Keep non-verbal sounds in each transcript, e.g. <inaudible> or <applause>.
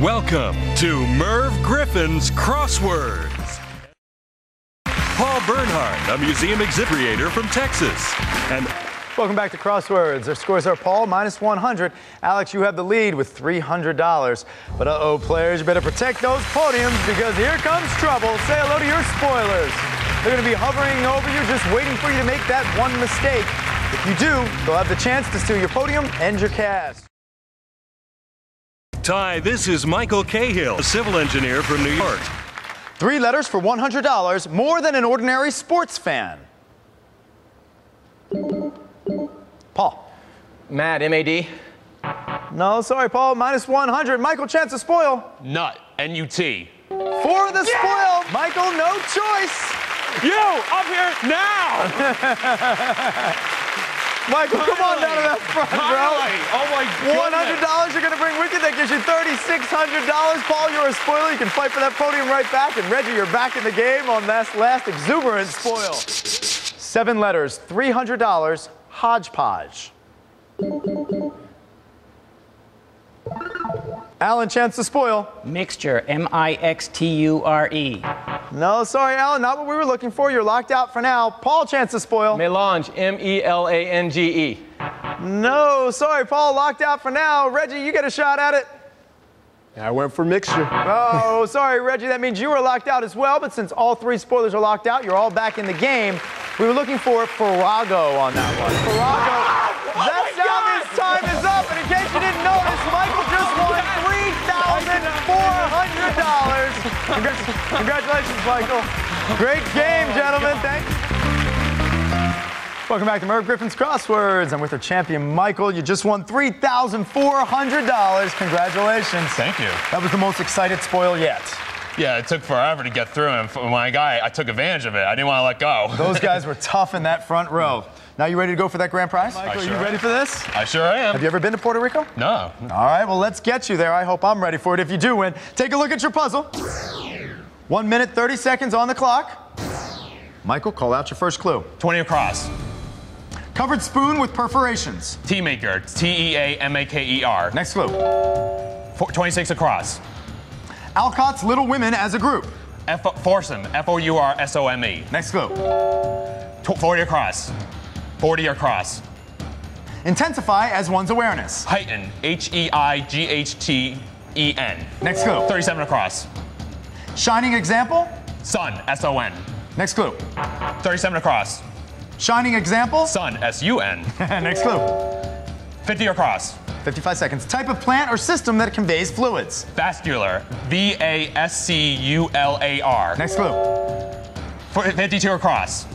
Welcome to Merv Griffin's Crosswords. Paul Bernhardt, a museum exhibit creator from Texas. And Welcome back to Crosswords. Our scores are Paul minus 100. Alex, you have the lead with $300. But uh oh, players, you better protect those podiums because here comes trouble. Say hello to your spoilers. They're going to be hovering over you, just waiting for you to make that one mistake. If you do, they'll have the chance to steal your podium and your cast. Ty, this is Michael Cahill, a civil engineer from New York. Three letters for $100, more than an ordinary sports fan. Paul. Mad, M-A-D. No, sorry, Paul. Minus 100. Michael, chance to spoil. Nut, N-U-T. For the spoil, Michael, no choice. You, up here now! <laughs> Michael, come on down to that front row. Oh my god. $100 you're going to bring with you. That gives you $3,600. Paul, you're a spoiler. You can fight for that podium right back. And Reggie, you're back in the game on that last exuberant spoil. Seven letters, $300, hodgepodge. Alan, chance to spoil. Mixture, M I X T U R E. No, sorry, Alan, not what we were looking for. You're locked out for now. Paul, chance to spoil. Melange, M-E-L-A-N-G-E. No, sorry, Paul, locked out for now. Reggie, you get a shot at it. I went for mixture. Oh, sorry, Reggie. That means you were locked out as well. But since all three spoilers are locked out, you're all back in the game. We were looking for Farrago on that one. Farrago. Oh That's how this time is up. And in case you didn't notice, Michael just won $3,400. Congra- Congratulations, Michael. Great game, gentlemen. Thank you. Welcome back to Merv Griffin's Crosswords. I'm with our champion, Michael. You just won $3,400. Congratulations. Thank you. That was the most excited spoil yet. Yeah, it took forever to get through, and when I got, I took advantage of it. I didn't want to let go. <laughs> Those guys were tough in that front row. Now you ready to go for that grand prize? Michael, sure are you ready am. for this? I sure am. Have you ever been to Puerto Rico? No. All right, well, let's get you there. I hope I'm ready for it if you do win. Take a look at your puzzle. One minute, 30 seconds on the clock. Michael, call out your first clue. 20 across. Covered spoon with perforations. Tea maker. T E A M A K E R. Next clue. Four- 26 across. Alcott's Little Women as a group. F- foursome. F O U R S O M E. Next clue. Tw- 40 across. 40 across. Intensify as one's awareness. Heighten. H E I G H T E N. Next clue. 37 across. Shining example. Sun. S O N. Next clue. 37 across. Shining example. Sun. S U N. <laughs> Next clue. 50 across. 55 seconds. Type of plant or system that conveys fluids. Vascular. V A S C U L A R. Next clue. For 52 across.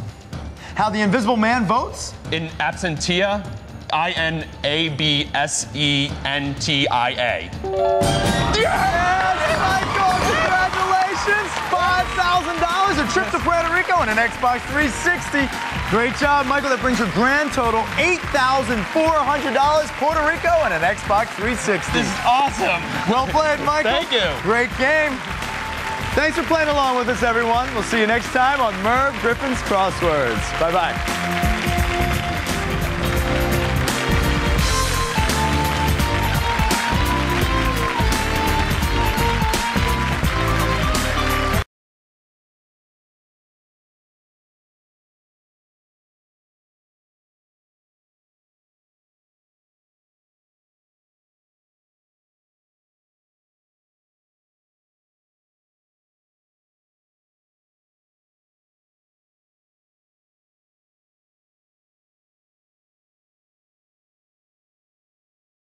How the invisible man votes. In absentia, I N A B S E N T I A. Yes, Michael, congratulations! $5,000, a trip to Puerto Rico, and an Xbox 360. Great job, Michael. That brings your grand total $8,400, Puerto Rico, and an Xbox 360. This is awesome. Well played, Michael. Thank you. Great game. Thanks for playing along with us, everyone. We'll see you next time on Merv Griffin's Crosswords. Bye bye.